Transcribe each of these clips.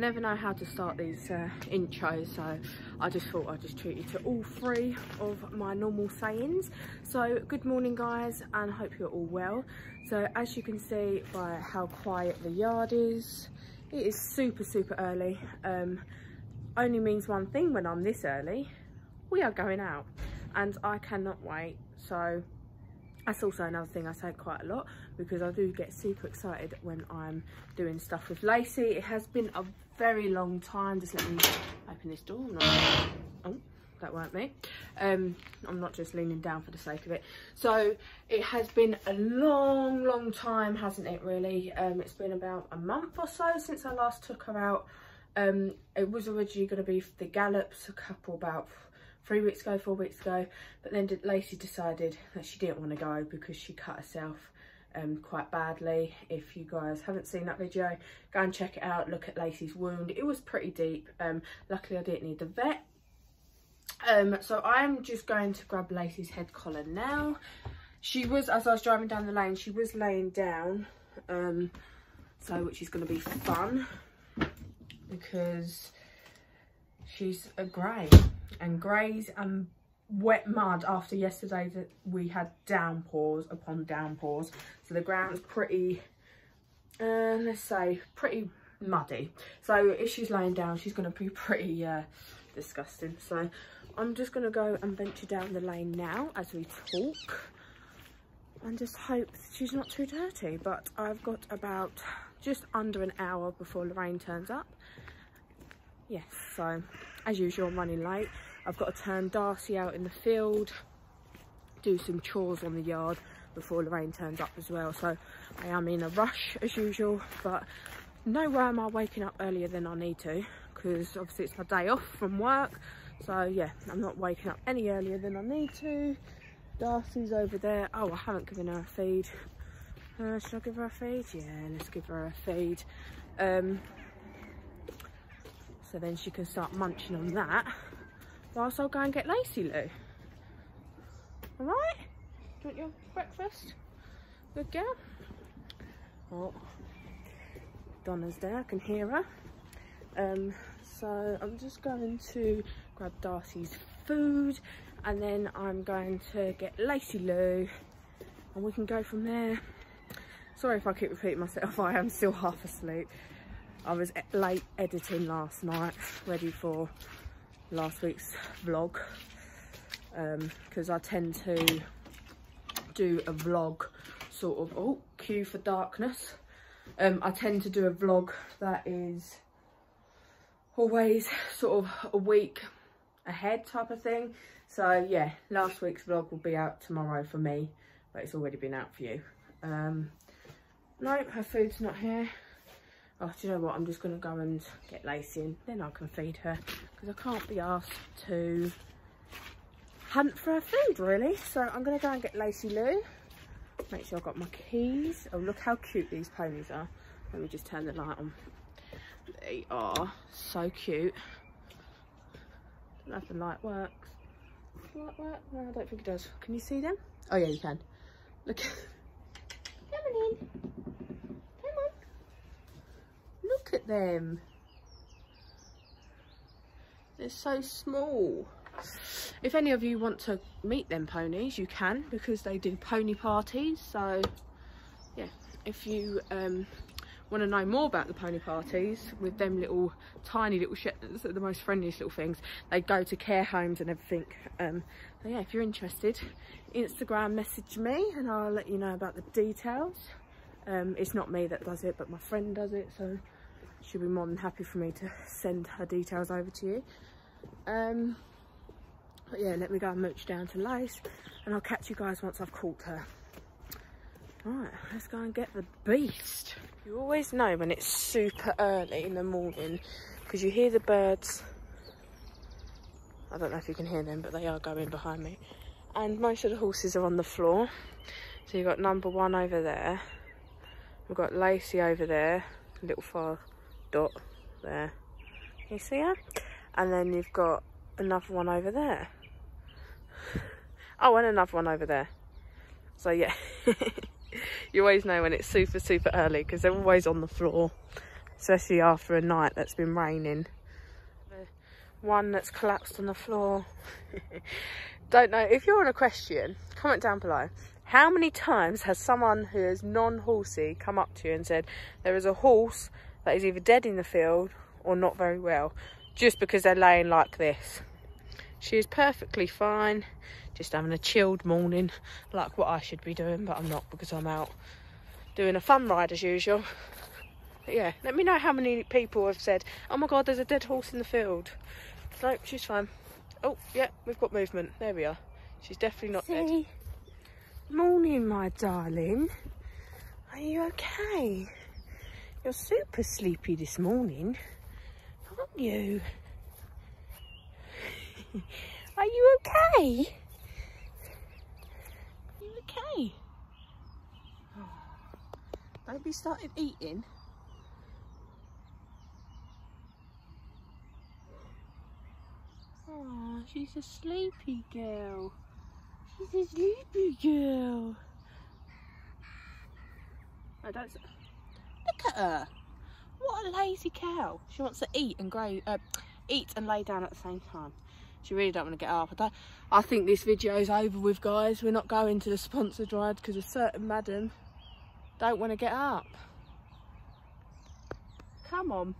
never know how to start these uh, intros, so I just thought I'd just treat you to all three of my normal sayings. So, good morning guys, and hope you're all well. So, as you can see by how quiet the yard is, it is super, super early. Um, only means one thing when I'm this early, we are going out. And I cannot wait, so that's also another thing I say quite a lot because I do get super excited when I'm doing stuff with Lacey. It has been a very long time. Just let me open this door. Not, oh, that weren't me. Um, I'm not just leaning down for the sake of it. So it has been a long, long time, hasn't it really? Um, it's been about a month or so since I last took her out. Um, it was originally going to be the gallops a couple about three weeks ago, four weeks ago. But then Lacey decided that she didn't want to go because she cut herself um, quite badly. If you guys haven't seen that video, go and check it out. Look at Lacey's wound. It was pretty deep. Um, luckily, I didn't need the vet. Um, so I'm just going to grab Lacey's head collar now. She was, as I was driving down the lane, she was laying down. Um, so, which is going to be fun because she's a grey and greys and wet mud after yesterday that we had downpours upon downpours. So the ground's pretty uh, let's say pretty muddy. So if she's laying down she's going to be pretty uh, disgusting. So i'm just going to go and venture down the lane now as we talk. And just hope she's not too dirty but i've got about just under an hour before lorraine turns up yes so as usual i'm running late I've got to turn Darcy out in the field, do some chores on the yard before Lorraine turns up as well. So I am in a rush as usual, but nowhere am I waking up earlier than I need to because obviously it's my day off from work. So yeah, I'm not waking up any earlier than I need to. Darcy's over there. Oh, I haven't given her a feed. Uh, should I give her a feed? Yeah, let's give her a feed. Um, so then she can start munching on that whilst I'll go and get Lacey Lou. Alright? Do you want your breakfast? Good girl? Oh, Donna's there, I can hear her. Um, so I'm just going to grab Darcy's food and then I'm going to get Lacey Lou and we can go from there. Sorry if I keep repeating myself, I am still half asleep. I was late editing last night, ready for last week's vlog because um, I tend to do a vlog sort of, oh, cue for darkness. Um, I tend to do a vlog that is always sort of a week ahead type of thing. So yeah, last week's vlog will be out tomorrow for me, but it's already been out for you. Um, nope, her food's not here. Oh, do you know what? I'm just going to go and get Lacey in. Then I can feed her. Because I can't be asked to hunt for her food, really. So I'm going to go and get Lacey Lou. Make sure I've got my keys. Oh, look how cute these ponies are. Let me just turn the light on. They are so cute. don't know if the light works. The light work? No, I don't think it does. Can you see them? Oh, yeah, you can. Look. Coming in. Look at them. They're so small. If any of you want to meet them ponies, you can because they do pony parties. So, yeah, if you um, want to know more about the pony parties with them little tiny little shetlands, the most friendliest little things. They go to care homes and everything. Um, so yeah, if you're interested, Instagram message me and I'll let you know about the details. Um, it's not me that does it, but my friend does it. So she'll be more than happy for me to send her details over to you. Um, but yeah, let me go and mooch down to Lace and I'll catch you guys once I've caught her. Alright, let's go and get the beast. You always know when it's super early in the morning because you hear the birds. I don't know if you can hear them, but they are going behind me. And most of the horses are on the floor. So you've got number one over there. We've got Lacey over there, little far dot there. You see her? And then you've got another one over there. Oh, and another one over there. So yeah, you always know when it's super, super early because they're always on the floor. especially after a night that's been raining. The One that's collapsed on the floor. Don't know, if you're on a question, comment down below. How many times has someone who is non-horsey come up to you and said, there is a horse that is either dead in the field or not very well, just because they're laying like this? She is perfectly fine, just having a chilled morning, like what I should be doing, but I'm not because I'm out doing a fun ride as usual. But yeah, let me know how many people have said, oh my God, there's a dead horse in the field. No, she's fine. Oh, yeah, we've got movement. There we are. She's definitely not See? dead. Morning, my darling. Are you okay? You're super sleepy this morning, aren't you? Are you okay? Are you okay? Oh. Baby started eating. Oh, she's a sleepy girl. She's a sleepy girl. I don't. Look at her. What a lazy cow. She wants to eat and grow, uh, eat and lay down at the same time. She really don't want to get up. I, I think this video is over with, guys. We're not going to the sponsored ride because a certain madam don't want to get up. Come on.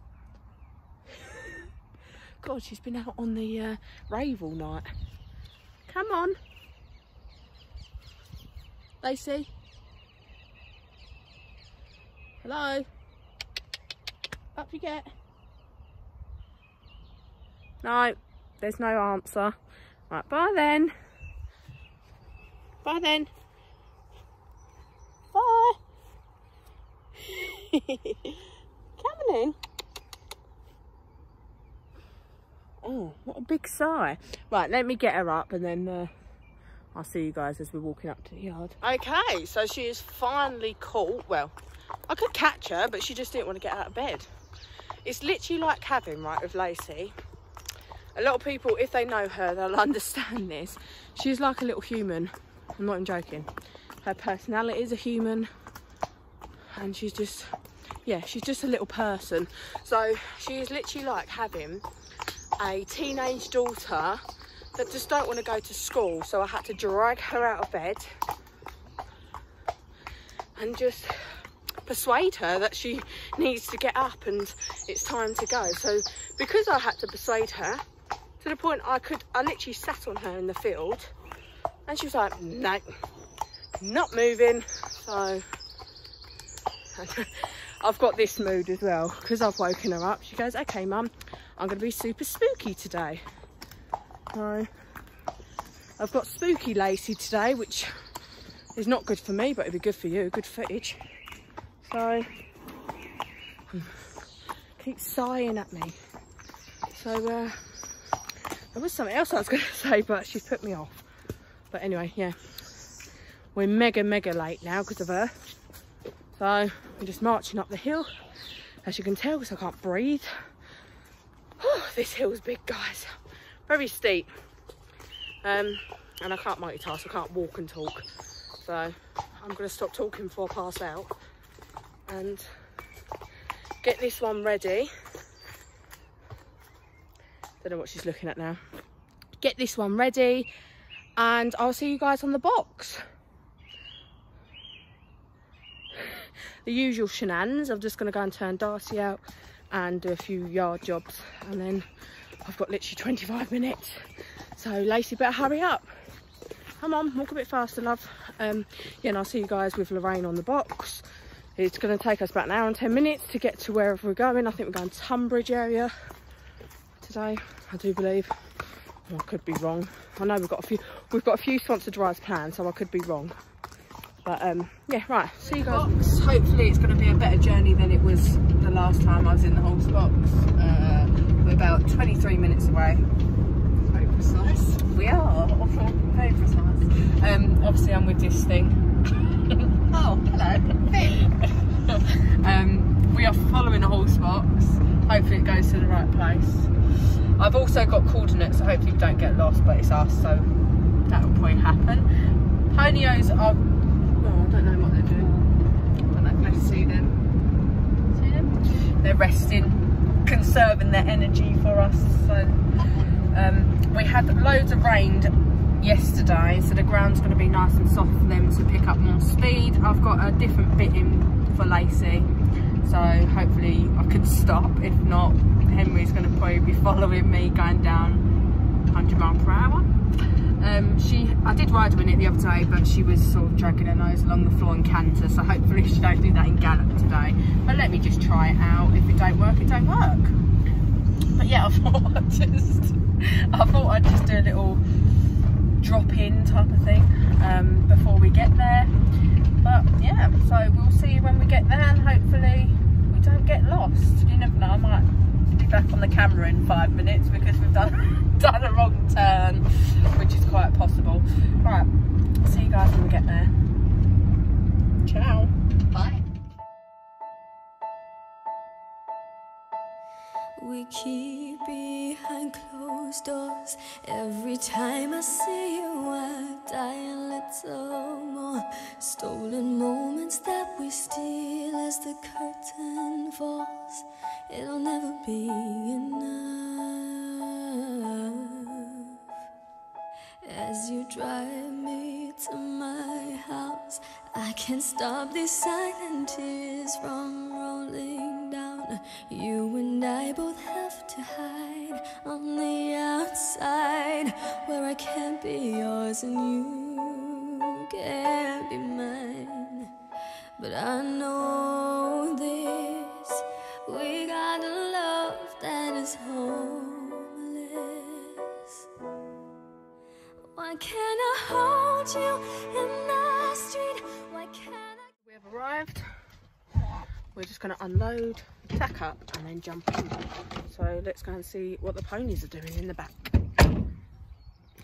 God, she's been out on the uh, rave all night. Come on. Lacey. Hello. Up you get. No, there's no answer. Right, bye then. Bye then. Bye. Coming in. Oh, what a big sigh. Right, let me get her up and then uh, I'll see you guys as we're walking up to the yard. Okay, so she is finally caught. Well, I could catch her, but she just didn't want to get out of bed. It's literally like having, right, with Lacey. A lot of people, if they know her, they'll understand this. She's like a little human. I'm not even joking. Her personality is a human. And she's just, yeah, she's just a little person. So she is literally like having a teenage daughter that just don't want to go to school. So I had to drag her out of bed and just persuade her that she needs to get up and it's time to go. So because I had to persuade her to the point I could, I literally sat on her in the field and she was like, no, not moving. So I've got this mood as well because I've woken her up. She goes, okay, mum, I'm going to be super spooky today. So I've got spooky Lacey today, which is not good for me, but it'd be good for you, good footage. So, keeps sighing at me. So, uh, there was something else I was going to say, but she's put me off. But anyway, yeah, we're mega, mega late now because of her. So, I'm just marching up the hill, as you can tell, because I can't breathe. Oh, this hill's big, guys. Very steep. Um, and I can't multitask, I can't walk and talk. So I'm going to stop talking before I pass out and get this one ready. Don't know what she's looking at now. Get this one ready and I'll see you guys on the box. The usual shenanigans. I'm just going to go and turn Darcy out and do a few yard jobs and then I've got literally 25 minutes so Lacey better hurry up come on walk a bit faster love um yeah and I'll see you guys with Lorraine on the box it's going to take us about an hour and 10 minutes to get to wherever we're going. I think we're going to Tunbridge area today I do believe. Oh, I could be wrong. I know we've got a few we've got a few sponsored drives planned so I could be wrong. But um yeah right see you guys. Hopefully it's going to be a better journey than it was the last time i was in the horse box. Uh, we're about 23 minutes away. Very precise. We are. Very precise. Um obviously i'm with this thing um we are following a horse box hopefully it goes to the right place i've also got coordinates so hopefully we don't get lost but it's us so that will probably happen ponios are oh, I don't know what they're doing. I see them. See them? they're resting, conserving their energy for us. So um, we had loads of rain yesterday, so the ground's going to be nice and soft for them to pick up more speed. I've got a different bit in for Lacey, so hopefully I can stop. If not, Henry's going to probably be following me going down 100 mile per hour. Um, she, I did ride her in it the other day, but she was sort of dragging her nose along the floor in canter, so hopefully she don't do that in gallop today. But let me just try it out. If it don't work, it don't work. But yeah, I thought I'd just, I thought I'd just do a little drop in type of thing um, before we get there. But yeah, so we'll see when we get there and hopefully we don't get lost. You never know, I might be back on the camera in five minutes because we've done done a wrong turn, which is quite possible. Right, see you guys when we get there. Ciao. Bye. We keep closed doors. Every time I see you, I die a little more. Stolen moments that we steal as the curtain falls. It'll never be enough. As you drive me to my house, I can't stop these silent tears from rolling down. You and I both have to hide on the outside where I can't be yours and you can't be mine. But I know this we got a love that is homeless. Why can't I hold you in the street? Why can't I? We have arrived. We're just going to unload, tack up and then jump in. So let's go and see what the ponies are doing in the back.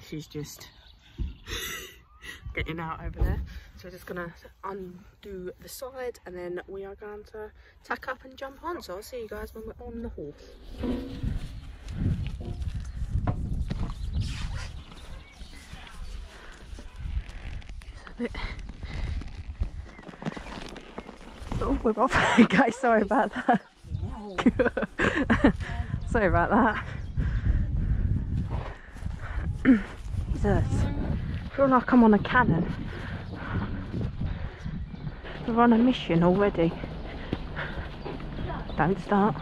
She's just getting out over there. So we're just going to undo the side and then we are going to tack up and jump on. So I'll see you guys when we're on the horse. Bit Oh, we're off. Guys, sorry about that. sorry about that. Jesus. I like I'm on a cannon. We're on a mission already. Don't start.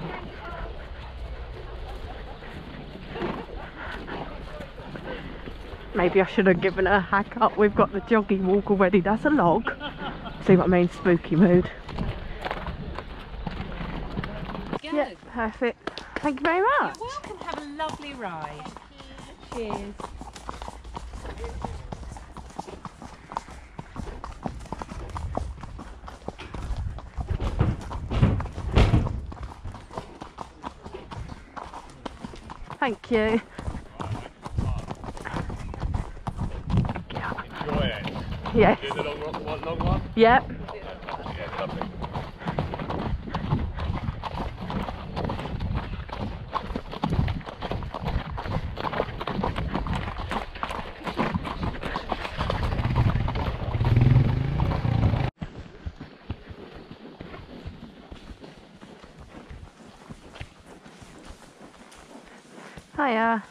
Maybe I should have given her a hack up. We've got the jogging walk already. That's a log. See what I mean? Spooky mood. Yeah, perfect. Thank you very much. Welcome. Have a lovely ride. Cheers. Thank you. Enjoy it. Yes. Do the long, long one? Yep. Hiya.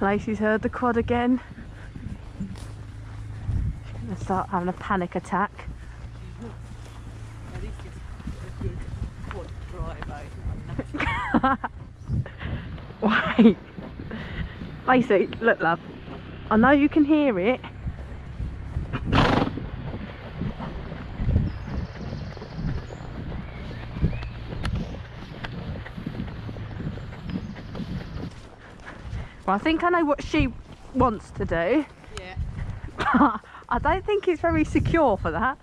Lacey's heard the quad again. She's gonna start having a panic attack. At least it's a good quad drive out. Wait. Lacey, look love. I know you can hear it. Well, I think I know what she wants to do. Yeah. but I don't think it's very secure for that.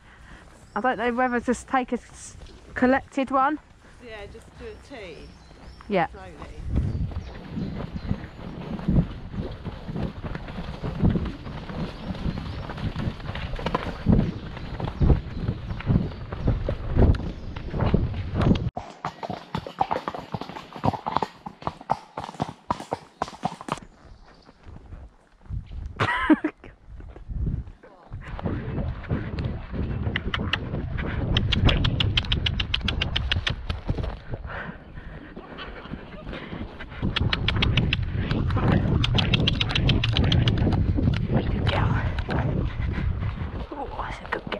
I don't know whether to just take a collected one. Yeah, just do a T Yeah. slowly.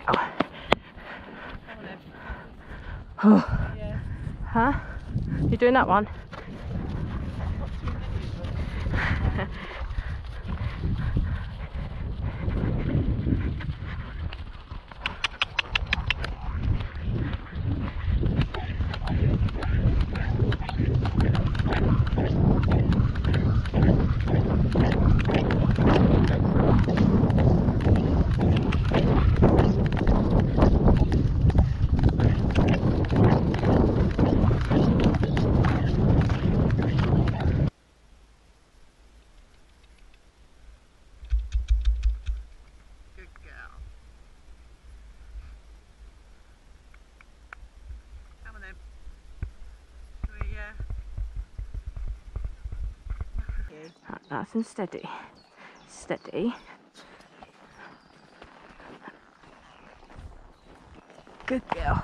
On, Em. Yeah. Huh? You doing that one? Good girl. Come on, Em. Come here, yeah. Right, nice and steady. Steady. Good girl.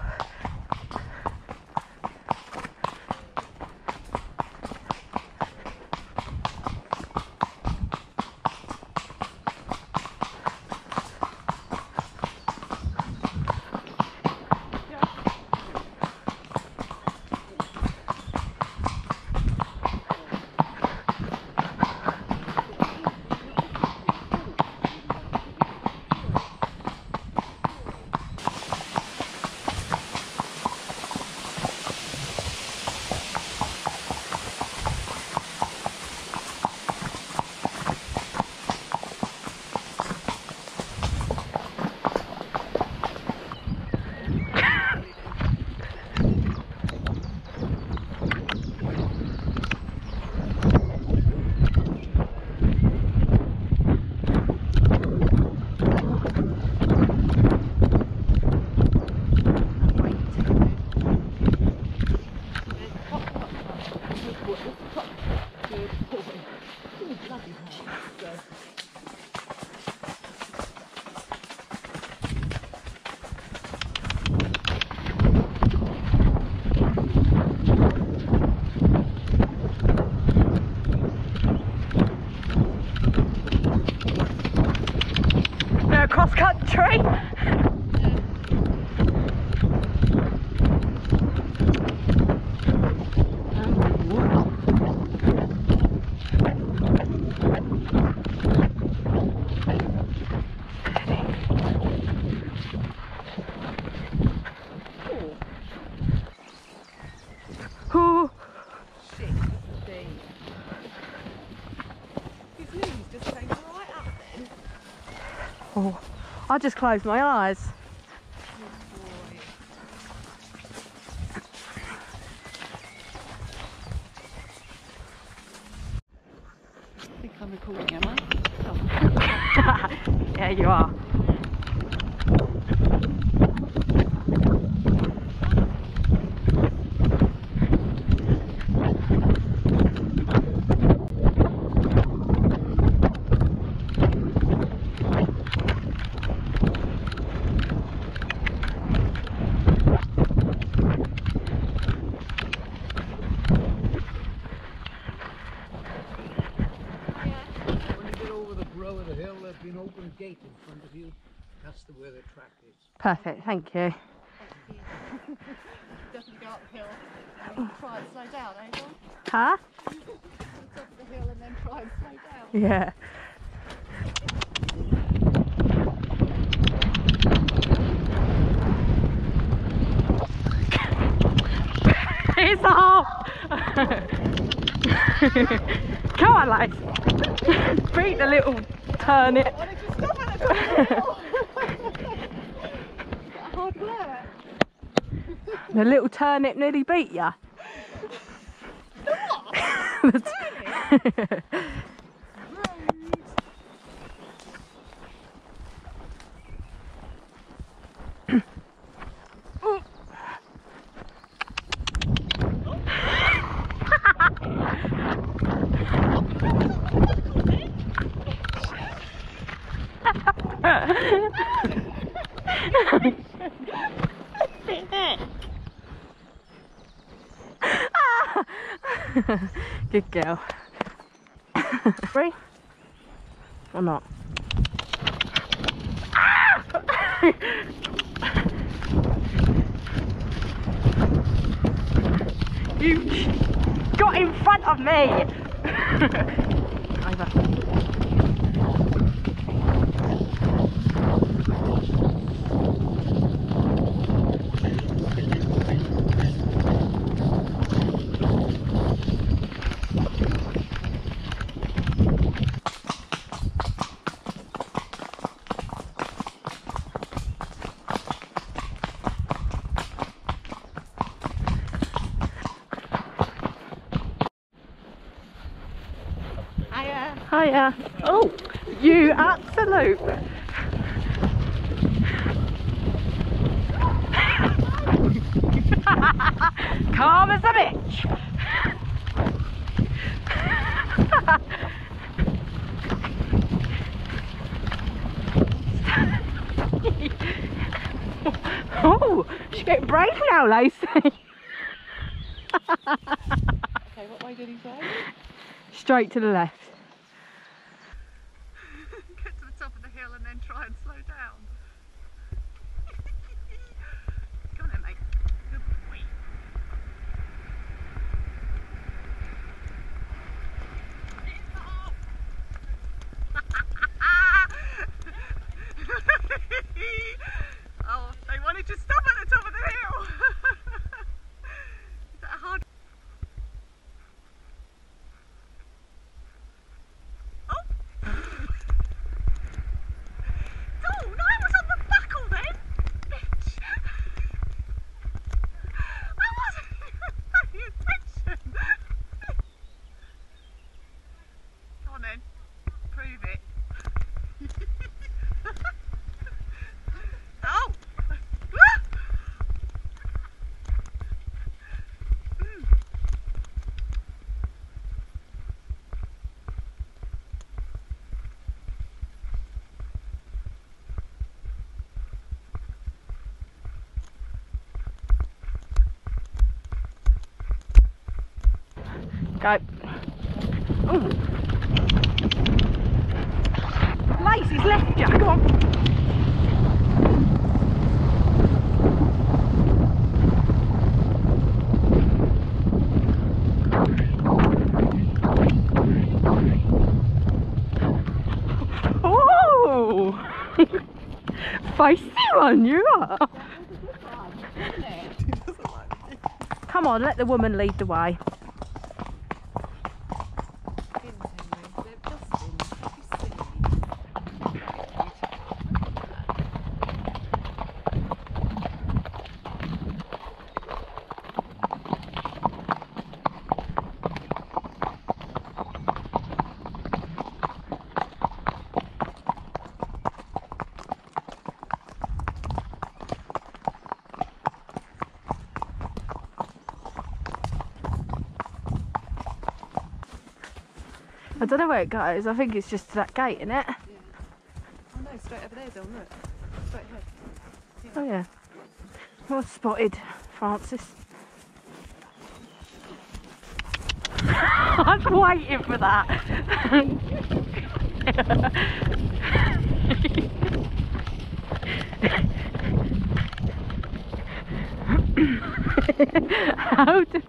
Oh, I just closed my eyes. Good boy. I think I'm recording, am I? Oh. yeah, you are. When you get over the brow of the hill, there's been open gate in front of you. That's the where the track is. Perfect, thank you. Definitely go up the hill and try and slow down, eh? Huh? And then try and down. Yeah. it's off! Come on, lads. Beat the little turnip. Why don't you stop at the top of the hill? Hard work. The little turnip nearly beat ya. Good girl. Free? or not? you got in front of me! Absolute. Calm as a bitch. oh, she's getting brave now, Lacey. Okay, what way did he say? Straight to the left. Get to the top of the hill and then try and slow down. Come on then, mate. Good boy. oh, they wanted to stop at the top of the hill. Is that a hard? Oh! Oh, no, I was on the buckle then, bitch. I wasn't even paying attention. Come on then, prove it. oh! Ah! Mm. Go. Ooh. Mm. Lacey's left you. Go on. Oh! Feisty one, you are. Come on, let the woman lead the way. Don't know where it goes. I think it's just to that gate, isn't it? Oh no, straight over there, Bill, look. Straight ahead. Oh yeah. Well spotted, Francis. I was waiting for that. How did...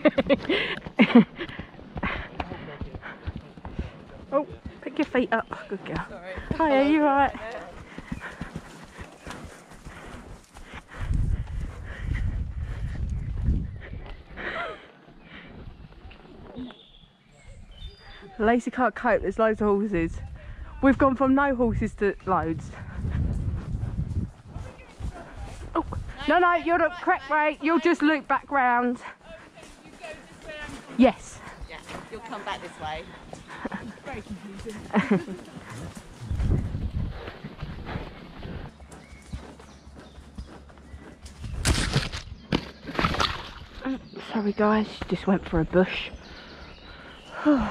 Oh, pick your feet up. Good girl. Sorry. Hi, are you right? Lacey can't cope, there's loads of horses. We've gone from no horses to loads. Oh, no, no, you're the correct way. You'll just loop back round. Yes. Yeah, you'll come back this way. Sorry guys, just went for a bush.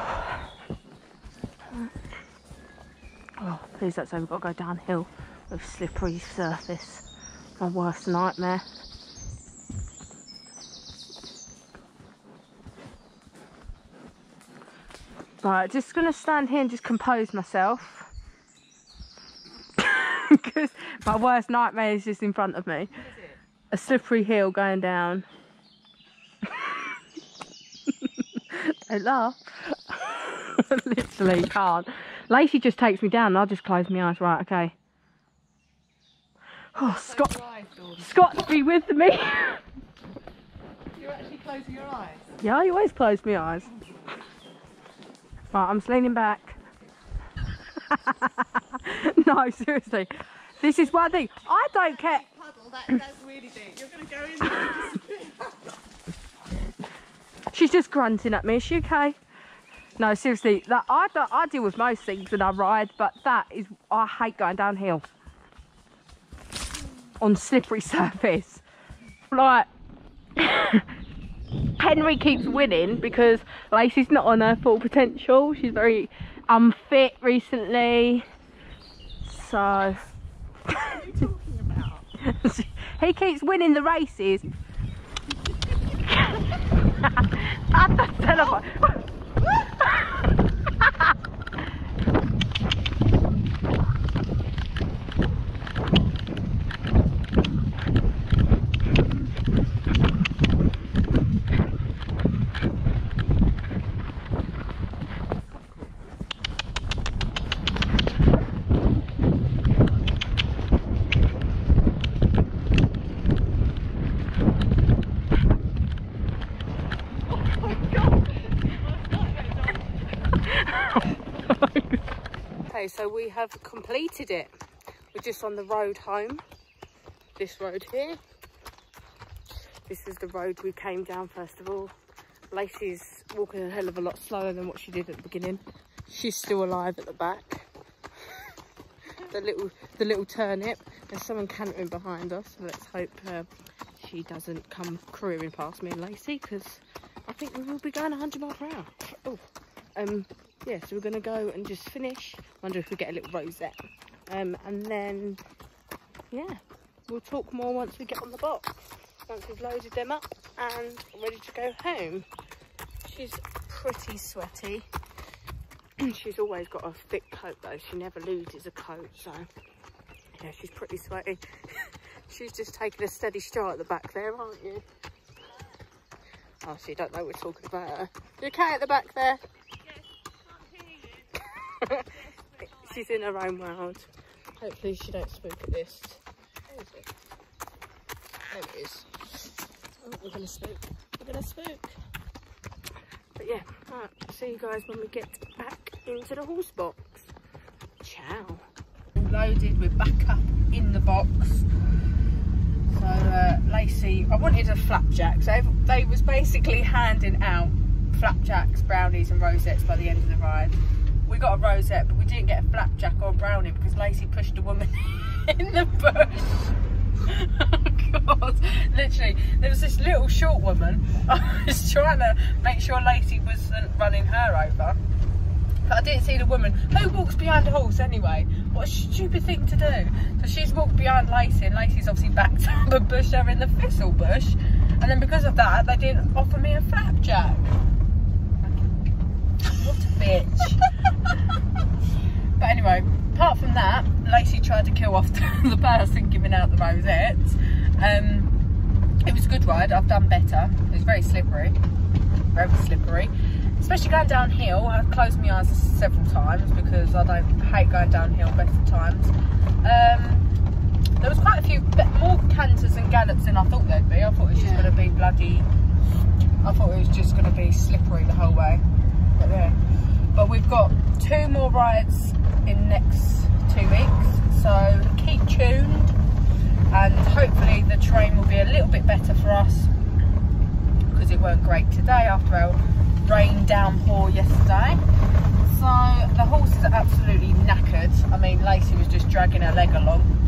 Oh, please don't say we've got to go downhill with slippery surface. My worst nightmare. Right, just gonna stand here and just compose myself. Because my worst nightmare is just in front of me. A slippery hill going down. Don't laugh. Literally can't. Lacey just takes me down and I'll just close my eyes. Right, okay. Oh, Scott. Scott's be with me. You're actually closing your eyes. Yeah, I always close my eyes. Right, I'm just leaning back. no, seriously. This is one thing. I don't care. Puddle, that, that's really deep. You're going to go in there. She's just grunting at me. Is she okay? No, seriously. That I I deal with most things when I ride, but that is I hate going downhill on slippery surface. Like Henry keeps winning because Lacey's not on her full potential. She's very unfit recently. So he keeps winning the races. At the telephone. Okay, so we have completed it. We're just on the road home. This road here. This is the road we came down first of all. Lacey's walking a hell of a lot slower than what she did at the beginning. She's still alive at the back. the little the little turnip. There's someone cantering behind us. So let's hope uh, she doesn't come careering past me and Lacey because I think we will be going 100 miles per hour. Oh, um, yeah, so we're gonna go and just finish. Wonder if we get a little rosette. Um, and then, yeah, we'll talk more once we get on the box. Once we've loaded them up and ready to go home. She's pretty sweaty. she's always got a thick coat though. She never loses a coat, so yeah, she's pretty sweaty. she's just taking a steady stride at the back there, aren't you? Oh, so you don't know what we're talking about her. You okay at the back there? Yes, She's in her own world. Hopefully she don't spook at this. Where is it? There it is. Oh, we're gonna spook. We're gonna spook. But yeah, alright, see you guys when we get back into the horse box. Ciao. Loaded, we're back up in the box. So uh, Lacey, I wanted a flapjack. So they was basically handing out flapjacks, brownies and rosettes by the end of the ride. We got a rosette, but we didn't get a flapjack or a brownie because Lacey pushed a woman in the bush. oh God, literally, there was this little short woman. I was trying to make sure Lacey wasn't running her over. But I didn't see the woman. Who walks behind a horse anyway? What a stupid thing to do. So she's walked behind Lacey and Lacey's obviously backed up and pushed her in the thistle bush. And then because of that, they didn't offer me a flapjack. What a bitch. but anyway, apart from that, Lacey tried to kill off the person giving out the rosettes. Um, it was a good ride. I've done better. It was very slippery. Very slippery. Especially going downhill. I've closed my eyes several times because I don't hate going downhill best of times. Um, there was quite a few more canters and gallops than I thought there'd be. I thought it was just going to be bloody. I thought it was just going to be slippery the whole way. But yeah. But we've got two more rides in next two weeks, so keep tuned. And hopefully the train will be a little bit better for us because it weren't great today after our rain downpour yesterday. So the horses are absolutely knackered. I mean, Lacey was just dragging her leg along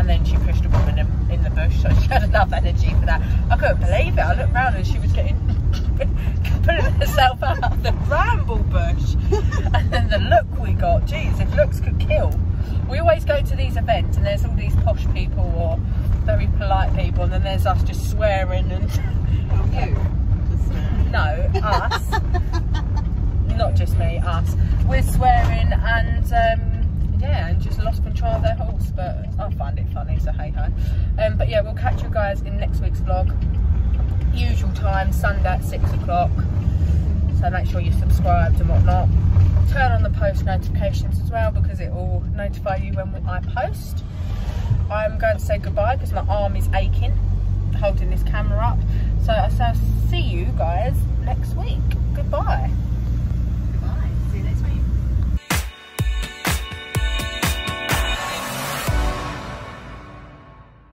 and then she pushed a woman in, in the bush, so she had enough energy for that. I couldn't believe it. I looked round and she was getting putting herself out of the bramble bush. and then the look we got, geez, if looks could kill. We always go to these events and there's all these posh people or very polite people, and then there's us just swearing and oh, You. No, us. not just me, us. We're swearing and um, yeah, and just lost control of their horse. But I find it funny, so hey ho. Um, but yeah, we'll catch you guys in next week's vlog. Usual time, Sunday at six o'clock. So make sure you're subscribed and whatnot. Turn on the post notifications as well because it will notify you when I post. I'm going to say goodbye because my arm is aching holding this camera up. So I shall see you guys next week. Goodbye.